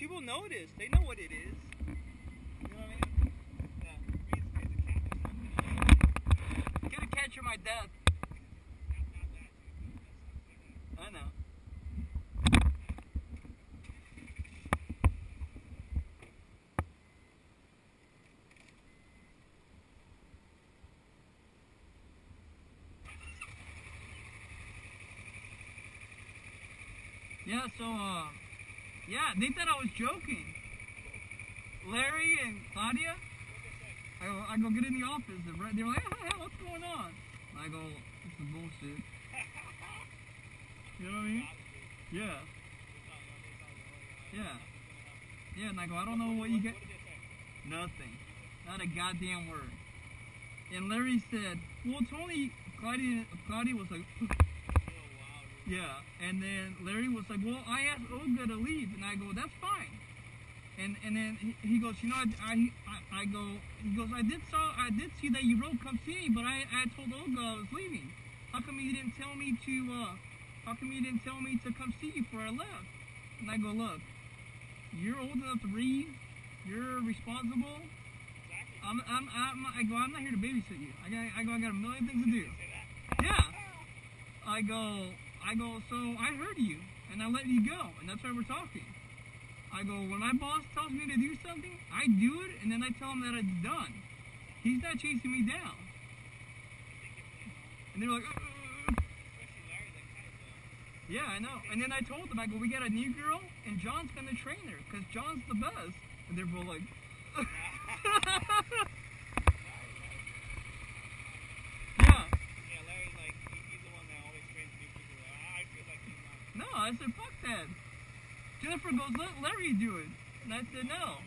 people notice. They know what it is. You know what I mean? Yeah. He's a cat or. Get my death. I know. Yeah, so, uh, yeah, they thought I was joking. Larry and Claudia, I go, I go get in the office, and they're like, hey, what's going on? I go, is bullshit. You know what I mean? Yeah, yeah, yeah, and I go, I don't know what you get. Nothing. Not a goddamn word. And Larry said, well, Tony, Claudia, Claudia was like. yeah. And then Larry was like, well, I asked Olga to leave. And I go, that's fine. And and then he, he goes, you know, I, I, I, go, he goes, I did saw, I did see that you wrote come see me, but I, I told Olga I was leaving. How come you didn't tell me to, uh, how come you didn't tell me to come see you before I left? And I go, look, you're old enough to read. You're responsible. Exactly. I'm, I'm, I'm, I go, I'm not here to babysit you. I got, I go, I got a million things to do. Yeah. I go, I go, so I heard you, and I let you go, and that's why we're talking. I go, when my boss tells me to do something, I do it, and then I tell him that it's done. He's not chasing me down. And they're like, "Uh." Uh, yeah, I know. And then I told them, I go, we got a new girl, and John's gonna train her, because John's the best. And they're both like, yeah. Yeah, Larry's like, he, he's the one that always trains new people. Like, I feel like he's not. No, I said, fuck that. Jennifer goes, let Larry do it. And I said, no.